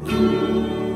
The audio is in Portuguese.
Música